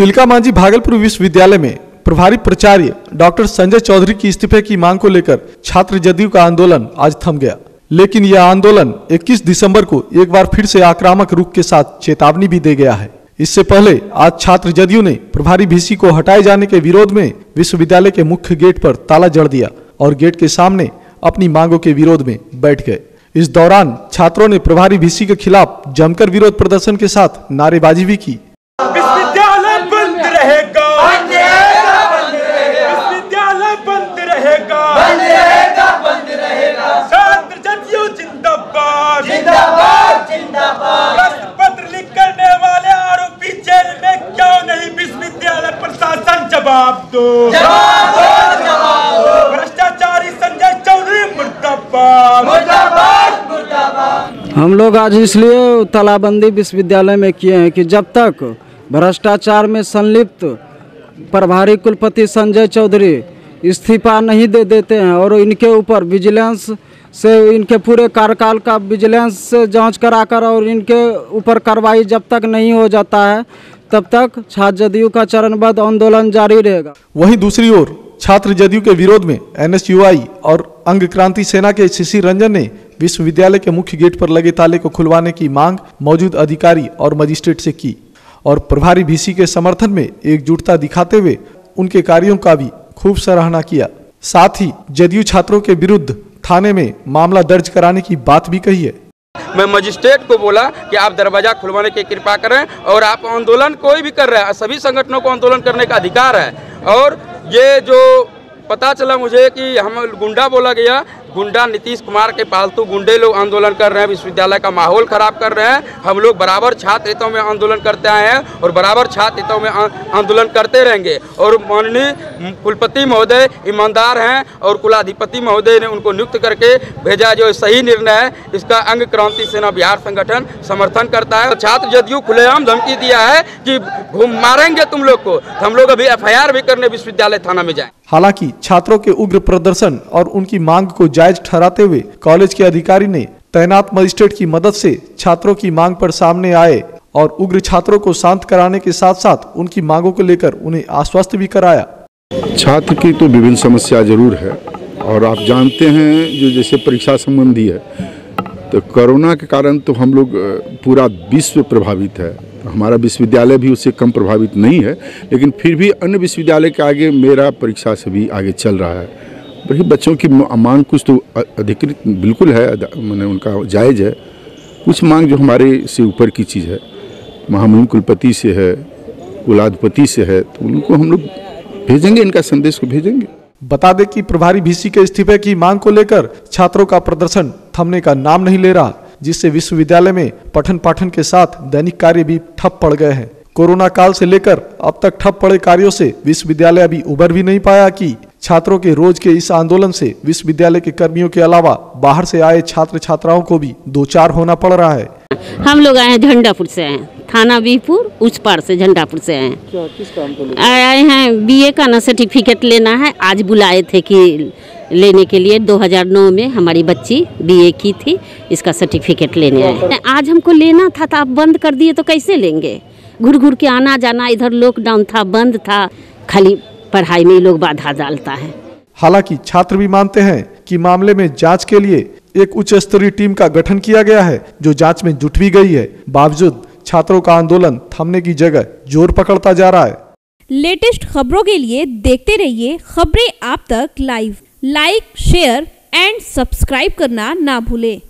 तिलका मांझी भागलपुर विश्वविद्यालय में प्रभारी प्राचार्य डॉक्टर संजय चौधरी की इस्तीफे की मांग को लेकर छात्र जदयू का आंदोलन आज थम गया। लेकिन यह आंदोलन 21 दिसंबर को एक बार फिर से आक्रामक रूप के साथ चेतावनी भी दे गया है। इससे पहले आज छात्र जदयू ने प्रभारी भीसी को हटाए जाने के विरोध में विश्वविद्यालय के मुख्य गेट पर ताला जड़ दिया और गेट के सामने अपनी मांगों के विरोध में बैठ गए। इस दौरान छात्रों ने प्रभारी भीसी के खिलाफ जमकर विरोध प्रदर्शन के साथ नारेबाजी भी की। प्रशासन जवाब दो भ्रष्टाचारी संजय चौधरी मुर्दाबाद। हम लोग आज इसलिए तालाबंदी विश्वविद्यालय में किए हैं कि जब तक भ्रष्टाचार में संलिप्त प्रभारी कुलपति संजय चौधरी इस्तीफा नहीं दे देते हैं और इनके ऊपर विजिलेंस से इनके पूरे कार्यकाल का विजिलेंस से जाँच कराकर और इनके ऊपर कार्रवाई जब तक नहीं हो जाता है तब तक छात्र जदयू का चरणबद्ध आंदोलन जारी रहेगा। वहीं दूसरी ओर छात्र जदयू के विरोध में एनएसयूआई और अंग क्रांति सेना के शिशिर रंजन ने विश्वविद्यालय के मुख्य गेट पर लगे ताले को खुलवाने की मांग मौजूद अधिकारी और मजिस्ट्रेट से की और प्रभारी भीसी के समर्थन में एकजुटता दिखाते हुए उनके कार्यों का भी खूब सराहना किया। साथ ही जदयू छात्रों के विरुद्ध थाने में मामला दर्ज कराने की बात भी कही है। मैं मजिस्ट्रेट को बोला कि आप दरवाज़ा खुलवाने की कृपा करें और आप आंदोलन कोई भी कर रहे हैं, सभी संगठनों को आंदोलन करने का अधिकार है। और ये जो पता चला मुझे कि हम गुंडा बोला गया गुंडा नीतीश कुमार के पालतू गुंडे लोग आंदोलन कर रहे हैं। विश्वविद्यालय का माहौल खराब कर रहे हैं। हम लोग बराबर छात्र हितों में आंदोलन करते आए हैं और बराबर छात्र हितों में आंदोलन करते रहेंगे। और माननीय कुलपति महोदय ईमानदार हैं और कुलाधिपति महोदय ने उनको नियुक्त करके भेजा जो सही निर्णय है, इसका अंग क्रांति सेना बिहार संगठन समर्थन करता है। छात्र जदयू खुलेआम धमकी दिया है कि घूम मारेंगे तुम लोग को। हम लोग अभी एफ़ भी करने विश्वविद्यालय थाना में जाए। हालाँकि छात्रों के उग्र प्रदर्शन और उनकी मांग को जायज़ ठहराते हुए कॉलेज के अधिकारी ने तैनात मजिस्ट्रेट की मदद से छात्रों की मांग पर सामने आए और उग्र छात्रों को शांत कराने के साथ साथ उनकी मांगों को लेकर उन्हें आश्वस्त भी कराया। छात्र की तो विभिन्न समस्या ज़रूर है और आप जानते हैं जो जैसे परीक्षा संबंधी है तो कोरोना के कारण तो हम लोग पूरा विश्व प्रभावित है। हमारा विश्वविद्यालय भी उससे कम प्रभावित नहीं है, लेकिन फिर भी अन्य विश्वविद्यालय के आगे मेरा परीक्षा से भी आगे चल रहा है। वही बच्चों की मांग कुछ तो अधिकृत बिल्कुल है मैंने उनका जायज़ है। कुछ मांग जो हमारे से ऊपर की चीज़ है, महामहिम कुलपति से है, कुलाधिपति से है तो उनको हम लोग भेजेंगे, इनका संदेश को भेजेंगे। बता दें कि प्रभारी भीसी के इस्तीफे की मांग को लेकर छात्रों का प्रदर्शन थमने का नाम नहीं ले रहा, जिससे विश्वविद्यालय में पठन पाठन के साथ दैनिक कार्य भी ठप पड़ गए हैं। कोरोना काल से लेकर अब तक ठप पड़े कार्यों से विश्वविद्यालय अभी उबर भी नहीं पाया कि छात्रों के रोज के इस आंदोलन से विश्वविद्यालय के कर्मियों के अलावा बाहर से आए छात्र छात्राओं को भी दो चार होना पड़ रहा है। हम लोग आए हैं झंडापुर से आए हैं। थाना बीपुर उस पार से झंडापुर से आए हैं। क्या किस काम को आए आए हैं बीए का ना सर्टिफिकेट लेना है। आज बुलाए थे कि लेने के लिए। 2009 में हमारी बच्ची बीए की थी इसका सर्टिफिकेट लेने आए आज हमको लेना था तो आप बंद कर दिए तो कैसे लेंगे? घुर घुर के आना जाना इधर लॉकडाउन था बंद था खाली पढ़ाई में लोग बाधा डालता है। हालाँकि छात्र भी मानते हैं कि मामले में जाँच के लिए एक उच्च स्तरीय टीम का गठन किया गया है जो जाँच में जुट भी गई है। बावजूद छात्रों का आंदोलन थमने की जगह ज़ोर पकड़ता जा रहा है। लेटेस्ट खबरों के लिए देखते रहिए खबरें आप तक live. Like share and subscribe करना ना भूलें।